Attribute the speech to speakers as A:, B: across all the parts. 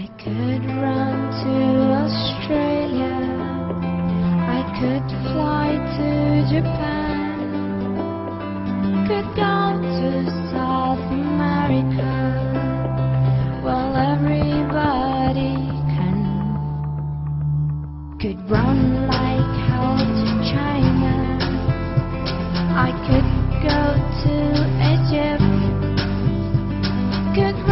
A: I could run to Australia. I could fly to Japan. Could go to South America. Well, everybody can. Could run like hell to China. I could go to Egypt. Could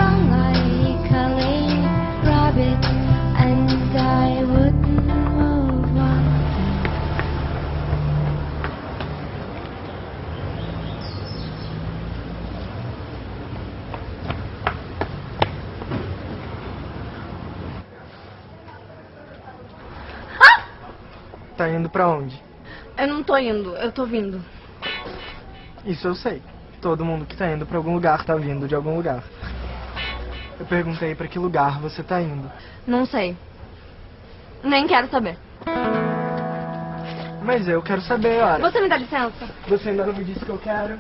B: Tá indo pra onde?
C: Eu não tô indo, eu tô vindo.
B: Isso eu sei. Todo mundo que tá indo pra algum lugar tá vindo de algum lugar. Eu perguntei pra que lugar você tá indo.
C: Não sei. Nem quero saber.
B: Mas eu quero saber, olha.
C: Você me dá licença?
B: Você ainda não me disse que eu quero.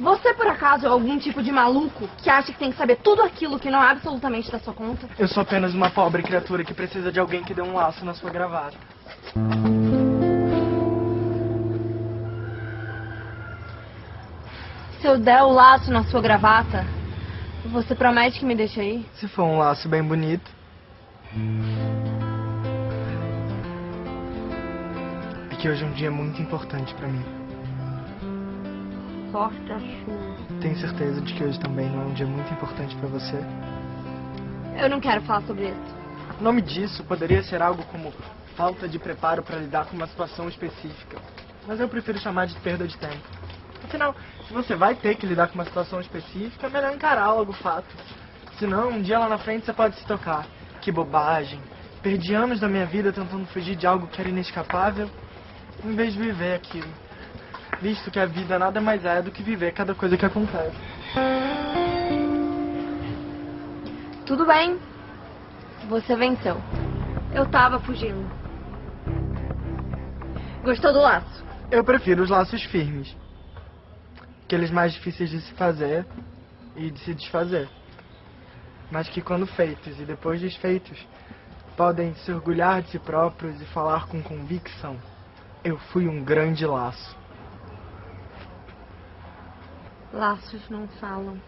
C: Você, por acaso, é algum tipo de maluco que acha que tem que saber tudo aquilo que não é absolutamente da sua conta?
B: Eu sou apenas uma pobre criatura que precisa de alguém que dê um laço na sua gravata.
C: Se eu der o laço na sua gravata, você promete que me deixa aí?
B: Se for um laço bem bonito. É que hoje é um dia muito importante pra mim.
C: Sorte a sua.
B: Tem certeza de que hoje também não é um dia muito importante pra você?
C: Eu não quero falar sobre isso.
B: O nome disso poderia ser algo como falta de preparo para lidar com uma situação específica. Mas eu prefiro chamar de perda de tempo. Afinal, se você vai ter que lidar com uma situação específica, é melhor encarar logo o fato. Senão, um dia lá na frente você pode se tocar. Que bobagem. Perdi anos da minha vida tentando fugir de algo que era inescapável, em vez de viver aquilo. Visto que a vida nada mais é do que viver cada coisa que acontece.
C: Tudo bem. Você venceu. Eu tava fugindo. Gostou do laço?
B: Eu prefiro os laços firmes. Aqueles mais difíceis de se fazer e de se desfazer. Mas que quando feitos e depois desfeitos, podem se orgulhar de si próprios e falar com convicção. Eu fui um grande laço.
C: Laços não falam.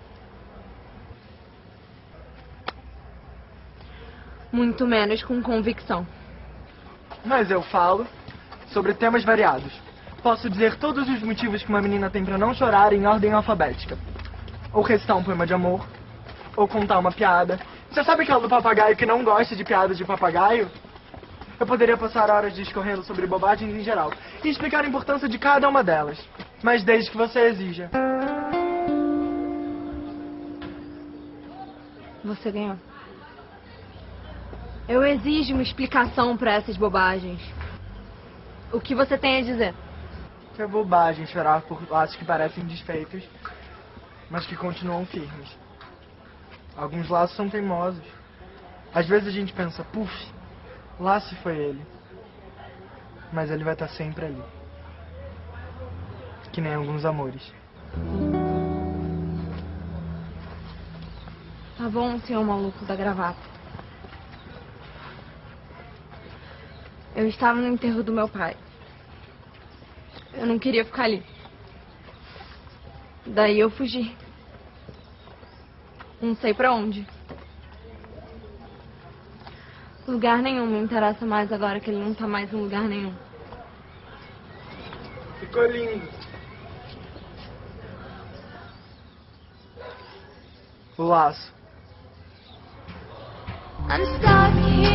C: Muito menos com convicção.
B: Mas eu falo sobre temas variados. Posso dizer todos os motivos que uma menina tem para não chorar em ordem alfabética. Ou recitar um poema de amor. Ou contar uma piada. Você sabe aquela do papagaio que não gosta de piadas de papagaio? Eu poderia passar horas discorrendo sobre bobagens em geral e explicar a importância de cada uma delas. Mas desde que você exija.
C: Você ganhou. Eu exijo uma explicação para essas bobagens. O que você tem a dizer?
B: Que é bobagem chorar por laços que parecem desfeitos, mas que continuam firmes. Alguns laços são teimosos. Às vezes a gente pensa, puf, lá se foi ele. Mas ele vai estar sempre ali. Que nem alguns amores.
C: Tá bom, senhor maluco da gravata. Eu estava no enterro do meu pai. Eu não queria ficar ali. Daí eu fugi. Não sei pra onde. Lugar nenhum me interessa mais agora que ele não tá mais em lugar nenhum.
B: Ficou lindo. O laço.
A: I'm stuck here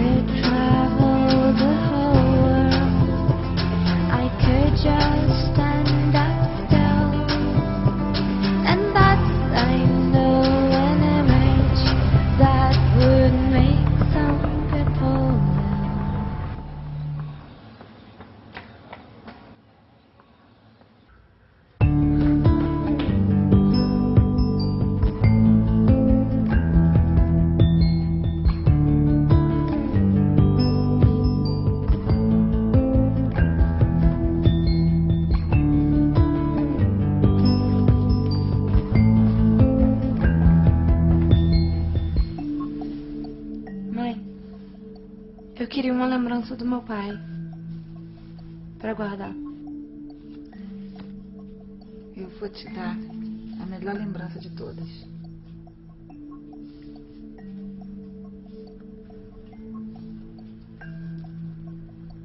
A: I try. Queria uma lembrança do meu pai. Pra guardar.
D: Eu vou te dar a melhor lembrança de todas.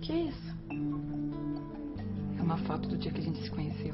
A: Que isso?
D: É uma foto do dia que a gente se conheceu.